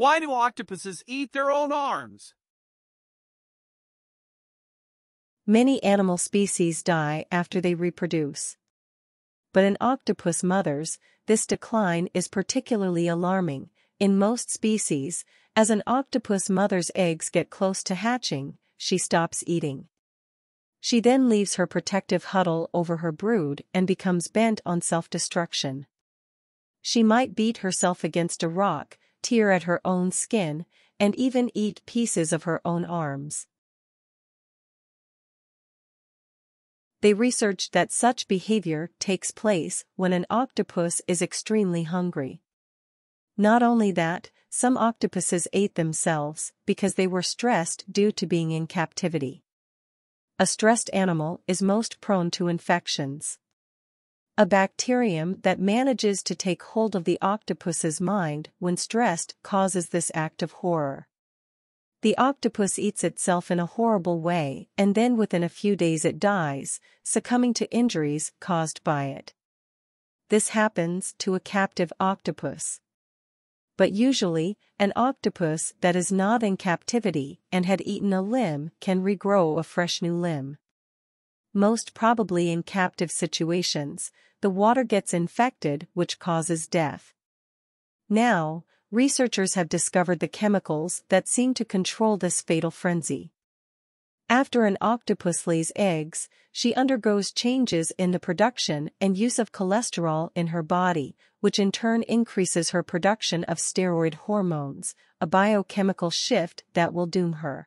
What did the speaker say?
Why do octopuses eat their own arms? Many animal species die after they reproduce. But in octopus mothers, this decline is particularly alarming. In most species, as an octopus mother's eggs get close to hatching, she stops eating. She then leaves her protective huddle over her brood and becomes bent on self-destruction. She might beat herself against a rock, tear at her own skin, and even eat pieces of her own arms. They researched that such behavior takes place when an octopus is extremely hungry. Not only that, some octopuses ate themselves because they were stressed due to being in captivity. A stressed animal is most prone to infections. A bacterium that manages to take hold of the octopus's mind when stressed causes this act of horror. The octopus eats itself in a horrible way and then within a few days it dies, succumbing to injuries caused by it. This happens to a captive octopus. But usually, an octopus that is not in captivity and had eaten a limb can regrow a fresh new limb. Most probably in captive situations, the water gets infected which causes death. Now, researchers have discovered the chemicals that seem to control this fatal frenzy. After an octopus lays eggs, she undergoes changes in the production and use of cholesterol in her body, which in turn increases her production of steroid hormones, a biochemical shift that will doom her.